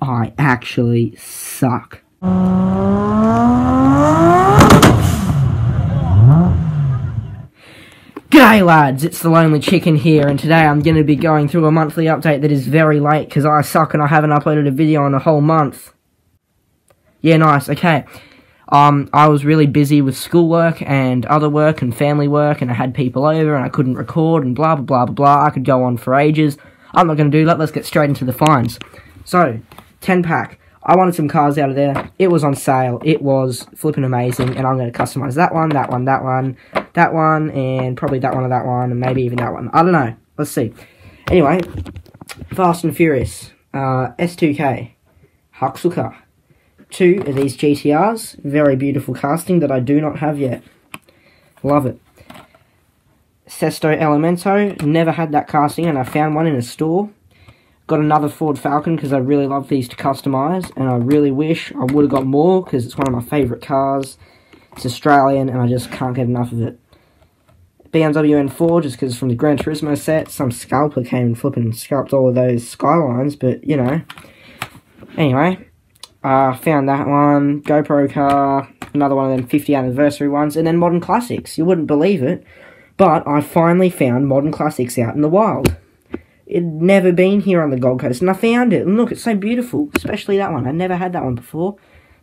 I actually suck. G'day lads, it's the Lonely Chicken here, and today I'm going to be going through a monthly update that is very late because I suck and I haven't uploaded a video in a whole month. Yeah, nice, okay. Um, I was really busy with schoolwork and other work and family work, and I had people over and I couldn't record and blah blah blah blah blah. I could go on for ages. I'm not going to do that, let's get straight into the finds. So, 10 pack. I wanted some cars out of there. It was on sale. It was flipping amazing, and I'm going to customize that one, that one, that one, that one, and probably that one or that one, and maybe even that one. I don't know. Let's see. Anyway, Fast and Furious, uh, S2K, Hakosuka. Two of these GTRs. Very beautiful casting that I do not have yet. Love it. Sesto Elemento. Never had that casting, and I found one in a store. Got another Ford Falcon because I really love these to customise, and I really wish I would have got more because it's one of my favourite cars. It's Australian, and I just can't get enough of it. BMW M4 just because from the Gran Turismo set, some scalper came and flipping scalped all of those skylines, but you know. Anyway, I uh, found that one, GoPro car, another one of them 50th anniversary ones, and then Modern Classics. You wouldn't believe it, but I finally found Modern Classics out in the wild. It'd never been here on the Gold Coast, and I found it. And look, it's so beautiful, especially that one. I never had that one before.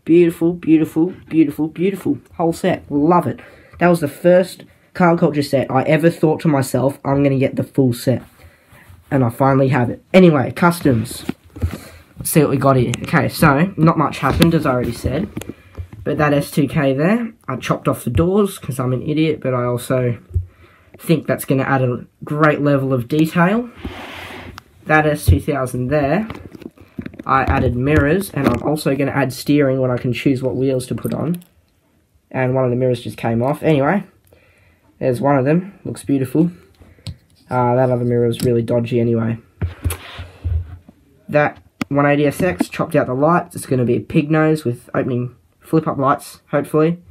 Beautiful, beautiful, beautiful, beautiful. Whole set. Love it. That was the first car culture set I ever thought to myself, I'm going to get the full set. And I finally have it. Anyway, customs. Let's see what we got here. Okay, so, not much happened, as I already said. But that S2K there, I chopped off the doors, because I'm an idiot, but I also think that's going to add a great level of detail that S2000 there, I added mirrors, and I'm also going to add steering when I can choose what wheels to put on. And one of the mirrors just came off. Anyway, there's one of them. Looks beautiful. Uh, that other mirror is really dodgy anyway. That 180SX chopped out the lights. It's going to be a pig nose with opening flip-up lights, hopefully.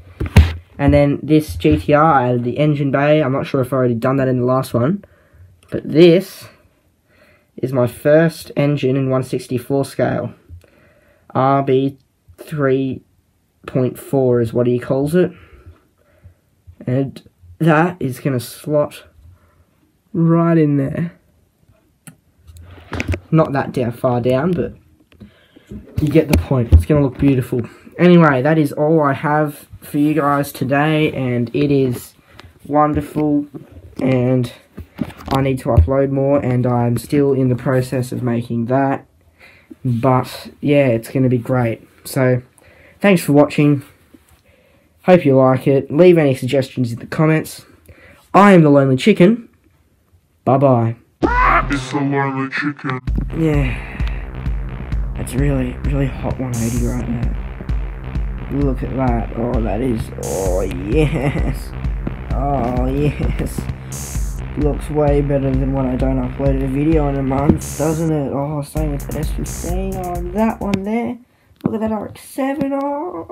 And then this GTR, I added the engine bay. I'm not sure if I already done that in the last one. But this is my first engine in 164 scale. RB 3.4 is what he calls it. And that is going to slot right in there. Not that down, far down, but you get the point. It's going to look beautiful. Anyway, that is all I have for you guys today, and it is wonderful, and I need to upload more and I'm still in the process of making that. But yeah, it's going to be great. So thanks for watching. Hope you like it. Leave any suggestions in the comments. I am the Lonely Chicken. Bye bye. It's the Lonely Chicken. Yeah. It's really, really hot 180 right now. Look at that. Oh, that is. Oh, yes. Oh, yes looks way better than when I don't upload a video in a month, doesn't it? Oh, same with S15 on that one there. Look at that RX-7. Oh.